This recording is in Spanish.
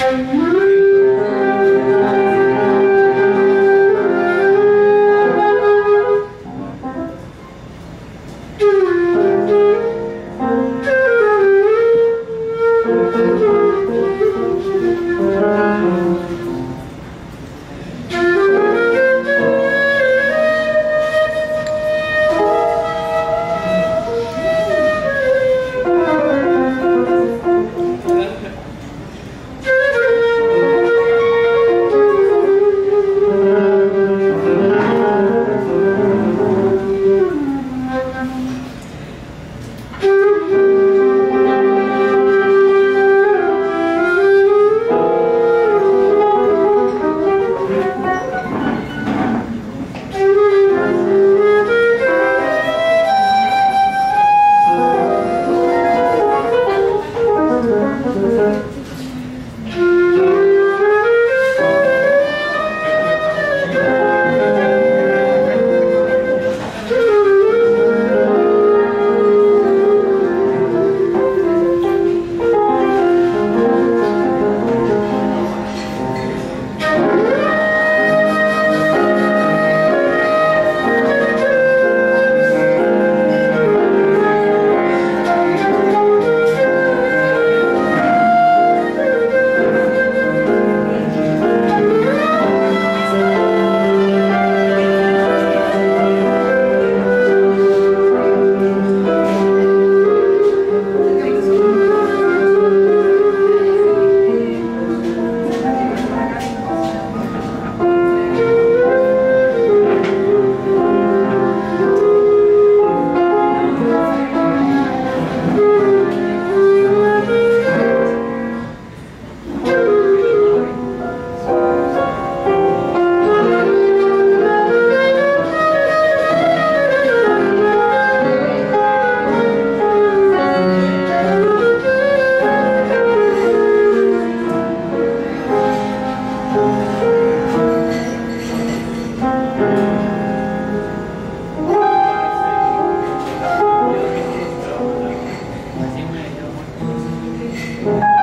El you.